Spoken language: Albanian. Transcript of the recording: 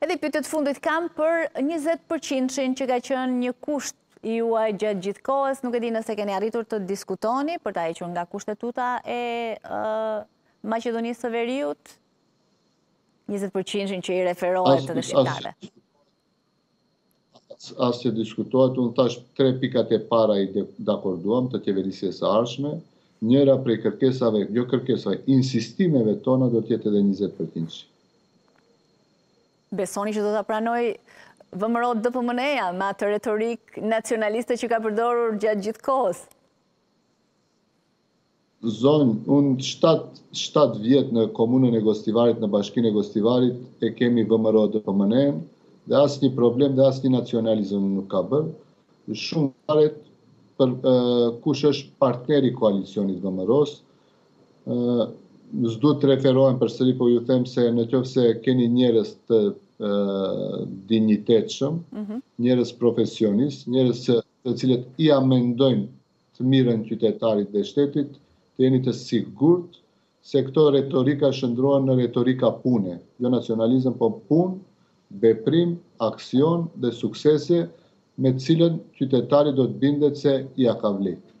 Edhe pyetje të fundit kam për 20 përqindshin që ka qenë një kusht i juaj gjatë gjithë kohës, nuk e di nëse keni arritur të diskutoni për ta hequr nga kushtetuta e Maqedonisë së Veriut, 20 përqindshin që i referohet edhe shqiptarëve. as që diskutohet, unë tash tre pikat e para i dakorduam të qeverisjes së ardhshme, njëra prej kërkesave, jo kërkesave, insistimeve tona do të jetë edhe 20 përqind. Besoni që do ta pranojë VMRO DPMNE-ja me atë retorikë nacionaliste që ka përdorur gjatë gjithë kohës? Zonjë, unë shtatë vjet në komunën e Gostivarit, në bashkinë e Gostivarit, e kemi VMRO DPMNE-në dhe asnjë problem dhe asnjë nacionalizëm nuk ka bërë. Shumë varet për kush është partneri i koalicionit VMRO-së. S'dua të referohem përsëri, po ju them se në qoftë se keni njerëz të dinjitetshëm, njerëz profesionistë, njerëz të cilët ia mendojnë të mirën qytetarit dhe shtetit, të jeni të sigurtë se këto retorika shndërrohen në retorika pune, jo nacionalizëm po punë, veprim, aksion dhe suksese me të cilën qytetari do të bindet se ia ka vlejtë.